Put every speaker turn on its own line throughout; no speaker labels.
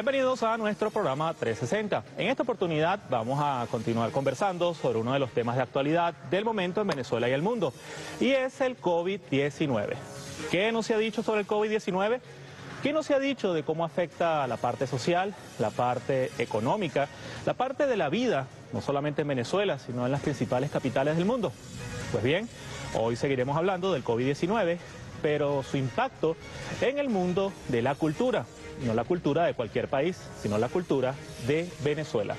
Bienvenidos a nuestro programa 360. En esta oportunidad vamos a continuar conversando sobre uno de los temas de actualidad del momento en Venezuela y el mundo, y es el COVID-19. ¿Qué nos se ha dicho sobre el COVID-19? ¿Qué nos se ha dicho de cómo afecta a la parte social, la parte económica, la parte de la vida, no solamente en Venezuela, sino en las principales capitales del mundo? Pues bien, hoy seguiremos hablando del COVID-19, pero su impacto en el mundo de la cultura no la cultura de cualquier país, sino la cultura de Venezuela.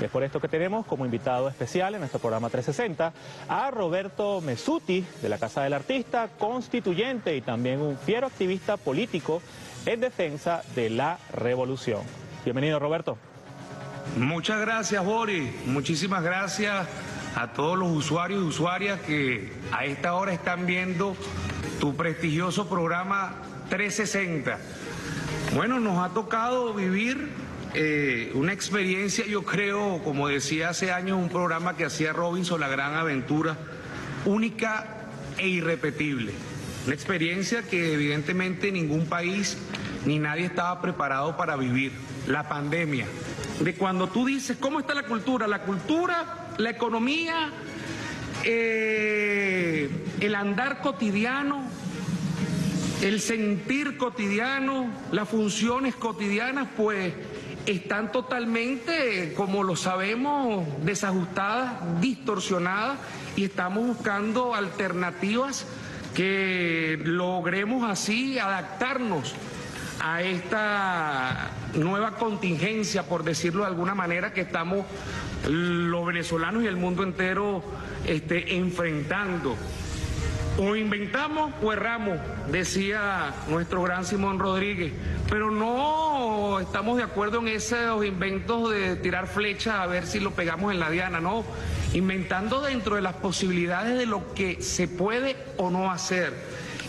Es por esto que tenemos como invitado especial en nuestro programa 360 a Roberto Mesuti, de la Casa del Artista, constituyente y también un fiero activista político en defensa de la revolución. Bienvenido, Roberto.
Muchas gracias, Boris. Muchísimas gracias a todos los usuarios y usuarias que a esta hora están viendo tu prestigioso programa 360. Bueno, nos ha tocado vivir eh, una experiencia, yo creo, como decía hace años, un programa que hacía Robinson, La Gran Aventura, única e irrepetible. Una experiencia que evidentemente ningún país ni nadie estaba preparado para vivir. La pandemia. De cuando tú dices, ¿cómo está la cultura? La cultura, la economía, eh, el andar cotidiano, el sentir cotidiano, las funciones cotidianas, pues están totalmente, como lo sabemos, desajustadas, distorsionadas y estamos buscando alternativas que logremos así adaptarnos a esta nueva contingencia, por decirlo de alguna manera, que estamos los venezolanos y el mundo entero este, enfrentando. O inventamos o erramos, decía nuestro gran Simón Rodríguez, pero no estamos de acuerdo en esos inventos de tirar flechas a ver si lo pegamos en la diana, no, inventando dentro de las posibilidades de lo que se puede o no hacer.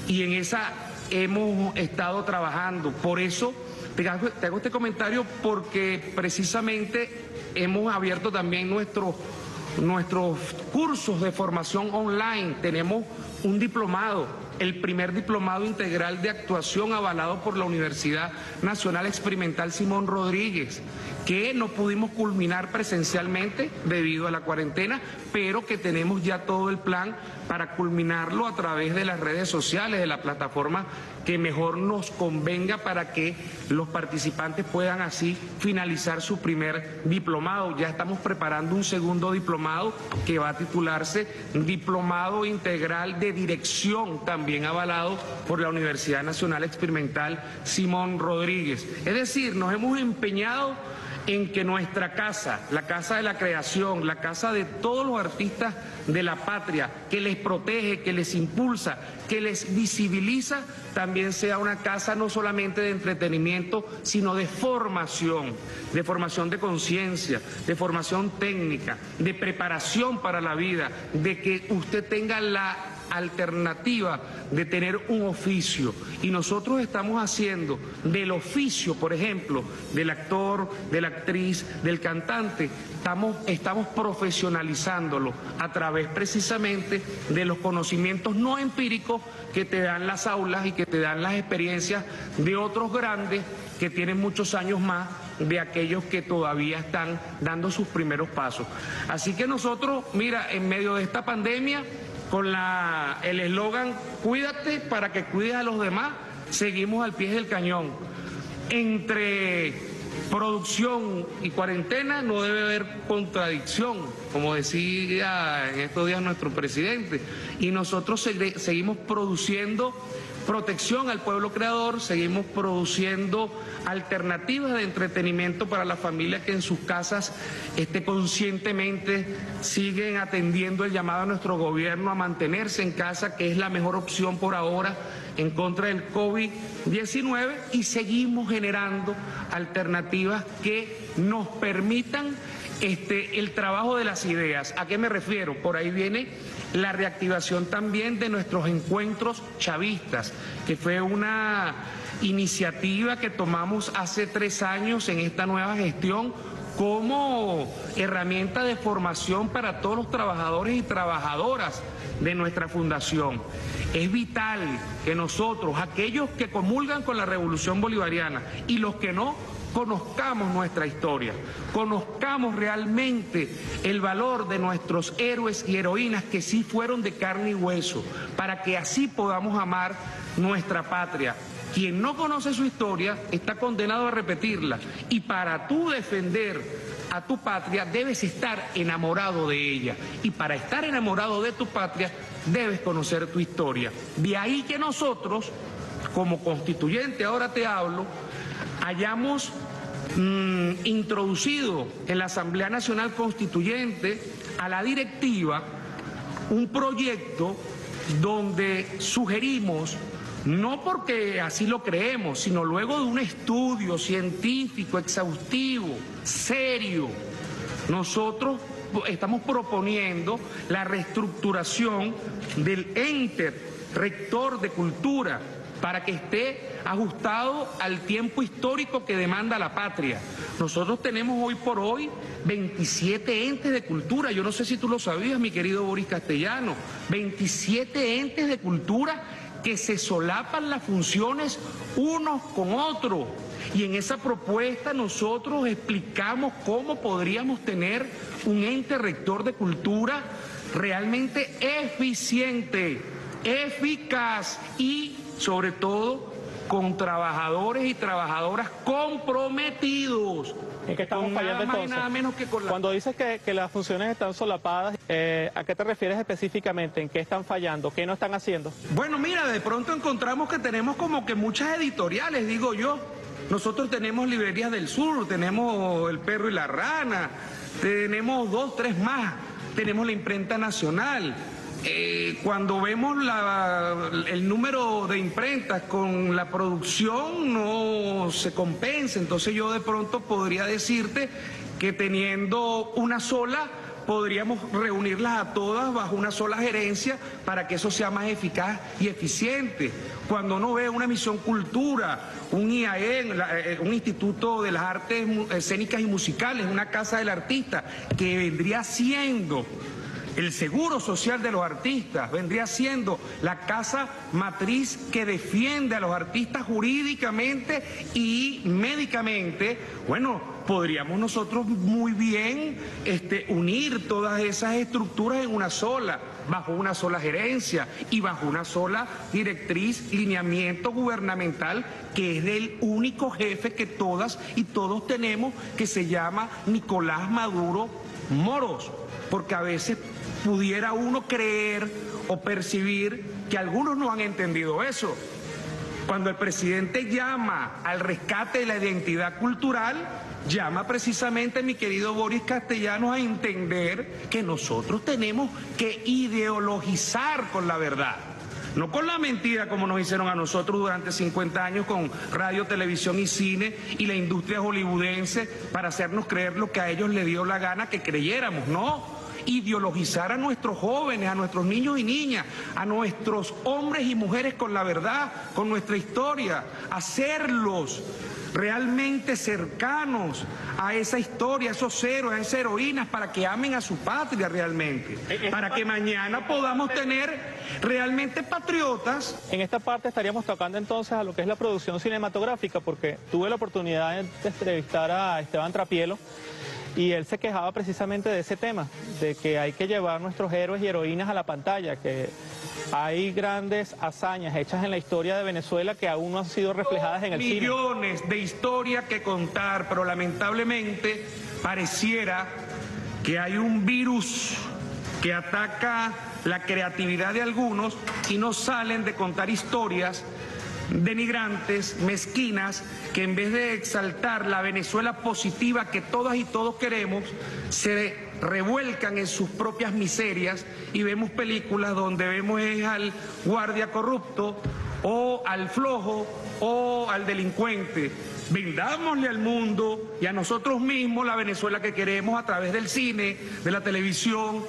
Y en esa hemos estado trabajando. Por eso te hago, este comentario porque precisamente hemos abierto también nuestros cursos de formación online. Tenemos un diplomado, el primer diplomado integral de actuación avalado por la Universidad Nacional Experimental Simón Rodríguez, que no pudimos culminar presencialmente debido a la cuarentena, pero que tenemos ya todo el plan para culminarlo a través de las redes sociales, de la plataforma que mejor nos convenga para que los participantes puedan así finalizar su primer diplomado. Ya estamos preparando un segundo diplomado que va a titularse Diplomado Integral de Dirección, también avalado por la Universidad Nacional Experimental Simón Rodríguez. Es decir, nos hemos empeñado en que nuestra casa, la casa de la creación, la casa de todos los artistas de la patria, que les protege, que les impulsa, que les visibiliza, también sea una casa no solamente de entretenimiento, sino de formación, de formación de conciencia, de formación técnica, de preparación para la vida, de que usted tenga la alternativa de tener un oficio. Y nosotros estamos haciendo del oficio, por ejemplo, del actor, de la actriz, del cantante, estamos, estamos profesionalizándolo a través precisamente de los conocimientos no empíricos que te dan las aulas y que te dan las experiencias de otros grandes que tienen muchos años más de aquellos que todavía están dando sus primeros pasos. Así que nosotros, mira, en medio de esta pandemia, con la, el eslogan Cuídate para que cuides a los demás, seguimos al pie del cañón. Entre producción y cuarentena no debe haber contradicción, como decía en estos días nuestro presidente. Y nosotros seguimos produciendo protección al pueblo creador, seguimos produciendo alternativas de entretenimiento para la familia que en sus casas este, conscientemente siguen atendiendo el llamado a nuestro gobierno a mantenerse en casa, que es la mejor opción por ahora en contra del COVID-19 y seguimos generando alternativas que nos permitan este, el trabajo de las ideas. ¿A qué me refiero? Por ahí viene la reactivación también de nuestros encuentros chavistas, que fue una iniciativa que tomamos hace tres años en esta nueva gestión como herramienta de formación para todos los trabajadores y trabajadoras de nuestra fundación. Es vital que nosotros, aquellos que comulgan con la revolución bolivariana y los que no, conozcamos nuestra historia, conozcamos realmente el valor de nuestros héroes y heroínas que sí fueron de carne y hueso, para que así podamos amar nuestra patria. Quien no conoce su historia está condenado a repetirla y para tú defender a tu patria debes estar enamorado de ella y para estar enamorado de tu patria debes conocer tu historia. De ahí que nosotros, como constituyente, ahora te hablo, hayamos mm, introducido en la Asamblea Nacional Constituyente a la directiva un proyecto donde sugerimos no porque así lo creemos, sino luego de un estudio científico, exhaustivo, serio, nosotros estamos proponiendo la reestructuración del ente rector de cultura para que esté ajustado al tiempo histórico que demanda la patria. Nosotros tenemos hoy por hoy 27 entes de cultura, yo no sé si tú lo sabías, mi querido Boris Castellano, 27 entes de cultura que se solapan las funciones unos con otros. Y en esa propuesta nosotros explicamos cómo podríamos tener un ente rector de cultura realmente eficiente, eficaz y sobre todo con trabajadores y trabajadoras comprometidos.
¿En qué estamos fallando entonces?
nada menos que con
Cuando dices que, que, las funciones están solapadas, eh, ¿a qué te refieres específicamente? ¿En qué están fallando? ¿Qué no están haciendo?
Bueno, mira, de pronto encontramos que tenemos como que muchas editoriales, digo yo. Nosotros tenemos Librerías del Sur, tenemos El Perro y la Rana, tenemos dos, tres más, tenemos la Imprenta Nacional. Eh, cuando vemos el número de imprentas con la producción no se compensa, entonces yo de pronto podría decirte que teniendo una sola podríamos reunirlas a todas bajo una sola gerencia para que eso sea más eficaz y eficiente. Cuando uno ve una misión cultura, un IAE, eh, un Instituto de las Artes Escénicas y Musicales, una Casa del Artista, que vendría siendo el seguro social de los artistas vendría siendo la casa matriz que defiende a los artistas jurídicamente y médicamente. Bueno, podríamos nosotros muy bien este, unir todas esas estructuras en una sola, bajo una sola gerencia y bajo una sola directriz, lineamiento gubernamental que es del único jefe que todas y todos tenemos, que se llama Nicolás Maduro Moros, porque a veces pudiera uno creer o percibir que algunos no han entendido eso. Cuando el presidente llama al rescate de la identidad cultural, llama precisamente, mi querido Boris Castellanos, a entender que nosotros tenemos que ideologizar con la verdad. No con la mentira como nos hicieron a nosotros durante 50 años con radio, televisión y cine y la industria hollywoodense para hacernos creer lo que a ellos les dio la gana que creyéramos, no ideologizar a nuestros jóvenes, a nuestros niños y niñas, a nuestros hombres y mujeres con la verdad, con nuestra historia, hacerlos realmente cercanos a esa historia, a esos héroes, a esas heroínas, para que amen a su patria realmente, eh, para que mañana podamos tener realmente patriotas.
En esta parte estaríamos tocando entonces a lo que es la producción cinematográfica, porque tuve la oportunidad de entrevistar a Esteban Trapielo, y él se quejaba precisamente de ese tema, de que hay que llevar nuestros héroes y heroínas a la pantalla, que hay grandes hazañas hechas en la historia de Venezuela que aún no han sido reflejadas en el
cine. Millones de historia que contar, pero lamentablemente pareciera que hay un virus que ataca la creatividad de algunos y no salen de contar historias denigrantes, mezquinas, que en vez de exaltar la Venezuela positiva que todas y todos queremos, se revuelcan en sus propias miserias y vemos películas donde vemos al guardia corrupto o al flojo o al delincuente. Vendámosle al mundo y a nosotros mismos la Venezuela que queremos a través del cine, de la televisión,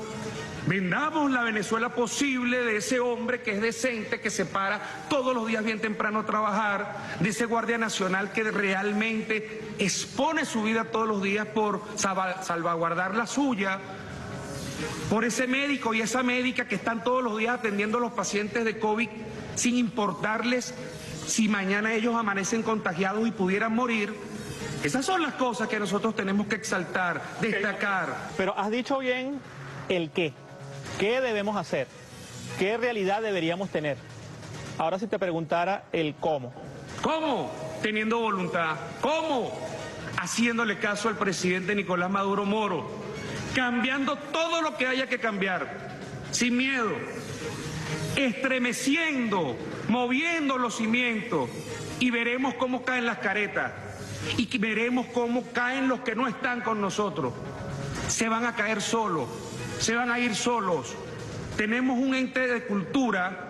Vendamos la Venezuela posible de ese hombre que es decente, que se para todos los días bien temprano a trabajar, de ese guardia nacional que realmente expone su vida todos los días por salvaguardar la suya, por ese médico y esa médica que están todos los días atendiendo a los pacientes de COVID sin importarles si mañana ellos amanecen contagiados y pudieran morir Esas son las cosas que nosotros tenemos que exaltar, destacar.
Pero has dicho bien el qué. ¿Qué debemos hacer? ¿Qué realidad deberíamos tener? Ahora si te preguntara el cómo.
¿Cómo? Teniendo voluntad. ¿Cómo? Haciéndole caso al presidente Nicolás Maduro Moro. Cambiando todo lo que haya que cambiar. Sin miedo. Estremeciendo, moviendo los cimientos. Y veremos cómo caen las caretas. Y veremos cómo caen los que no están con nosotros. Se van a caer solos. Se van a ir solos. Tenemos un ente de cultura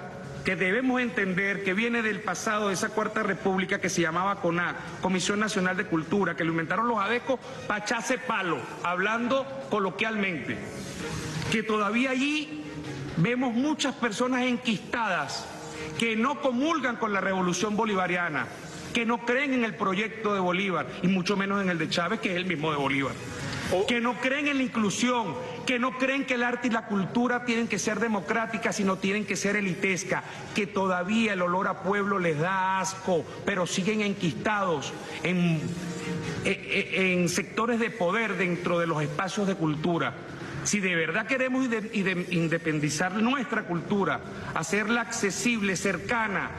que debemos entender que viene del pasado de esa cuarta república que se llamaba CONAC, Comisión Nacional de Cultura, que lo inventaron los adecos para echarse palo, hablando coloquialmente. Que todavía allí vemos muchas personas enquistadas que no comulgan con la revolución bolivariana, que no creen en el proyecto de Bolívar y mucho menos en el de Chávez, que es el mismo de Bolívar que no creen en la inclusión, que no creen que el arte y la cultura tienen que ser democráticas, sino tienen que ser elitescas, que todavía el olor a pueblo les da asco, pero siguen enquistados en, en, sectores de poder dentro de los espacios de cultura. Si de verdad queremos independizar nuestra cultura, hacerla accesible, cercana,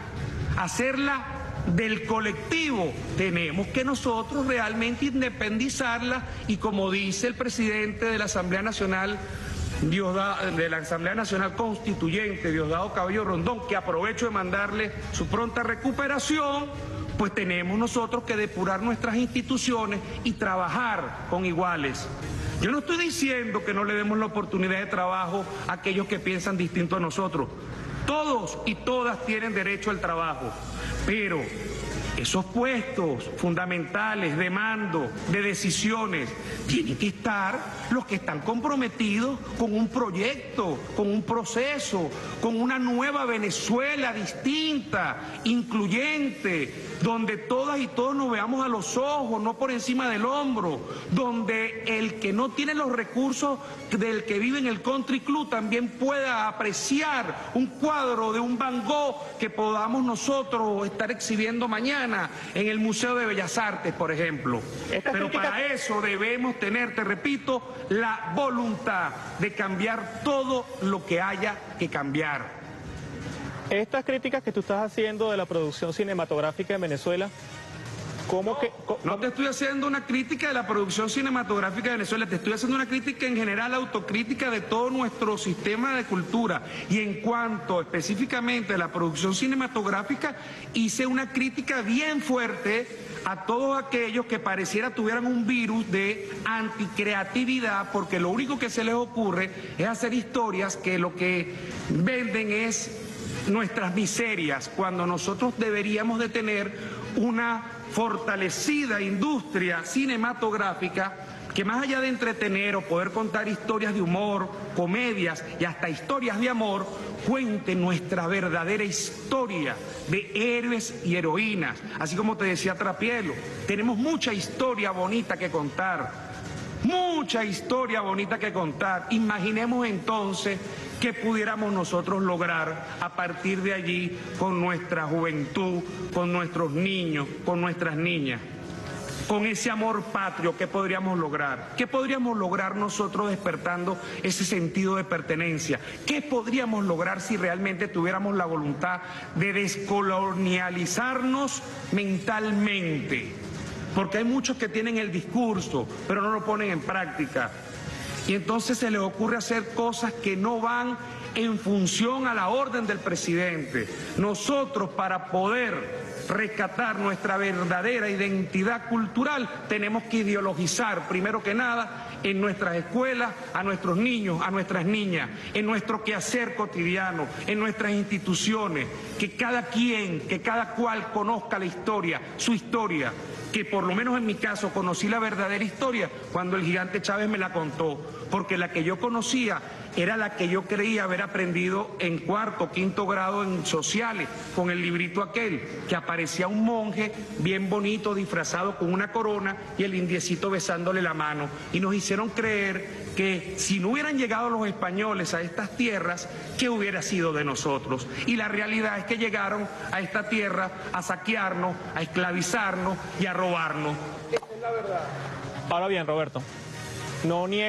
hacerla del colectivo. Tenemos que nosotros realmente independizarla y como dice el presidente de la Asamblea Nacional, de la Asamblea Nacional Constituyente, Diosdado Cabello Rondón, que aprovecho de mandarle su pronta recuperación, pues tenemos nosotros que depurar nuestras instituciones y trabajar con iguales. Yo no estoy diciendo que no le demos la oportunidad de trabajo a aquellos que piensan distinto a nosotros. Todos y todas tienen derecho al trabajo. Pero esos puestos fundamentales de mando, de decisiones, tienen que estar los que están comprometidos con un proyecto, con un proceso, con una nueva Venezuela distinta, incluyente, donde todas y todos nos veamos a los ojos, no por encima del hombro, donde el que no tiene los recursos del que vive en el country club también pueda apreciar un cuadro de un Van Gogh que podamos nosotros estar exhibiendo mañana en el Museo de Bellas Artes, por ejemplo. Pero para eso debemos tener, te repito, la voluntad de cambiar todo lo que haya que cambiar.
Estas críticas que tú estás haciendo de la producción cinematográfica en Venezuela, ¿cómo
no,
que...?
No te estoy haciendo una crítica de la producción cinematográfica de Venezuela, te estoy haciendo una crítica en general, autocrítica de todo nuestro sistema de cultura. Y en cuanto específicamente a la producción cinematográfica, hice una crítica bien fuerte a todos aquellos que pareciera tuvieran un virus de anticreatividad, porque lo único que se les ocurre es hacer historias que lo que venden es nuestras miserias, cuando nosotros deberíamos de tener una fortalecida industria cinematográfica que más allá de entretener o poder contar historias de humor, comedias y hasta historias de amor, cuente nuestra verdadera historia de héroes y heroínas. Así como te decía Trapielo, tenemos mucha historia bonita que contar mucha historia bonita que contar. Imaginemos entonces qué pudiéramos nosotros lograr a partir de allí con nuestra juventud, con nuestros niños, con nuestras niñas. Con ese amor patrio, ¿qué podríamos lograr? ¿Qué podríamos lograr nosotros despertando ese sentido de pertenencia? ¿Qué podríamos lograr si realmente tuviéramos la voluntad de descolonializarnos mentalmente? Porque hay muchos que tienen el discurso, pero no lo ponen en práctica. Y entonces se les ocurre hacer cosas que no van en función a la orden del presidente. Nosotros para poder rescatar nuestra verdadera identidad cultural tenemos que ideologizar, primero que nada, en nuestras escuelas, a nuestros niños, a nuestras niñas, en nuestro quehacer cotidiano, en nuestras instituciones, que cada quien, que cada cual conozca la historia, su historia, que por lo menos en mi caso conocí la verdadera historia cuando el gigante Chávez me la contó, porque la que yo conocía era la que yo creía haber aprendido en cuarto, quinto grado en sociales, con el librito aquel, que aparecía un monje bien bonito, disfrazado con una corona y el indiecito besándole la mano. Y nos hicieron creer que si no hubieran llegado los españoles a estas tierras, ¿qué hubiera sido de nosotros? Y la realidad es que llegaron a esta tierra a saquearnos, a esclavizarnos y a robarnos. Esa es la verdad.
Ahora bien, Roberto, no niego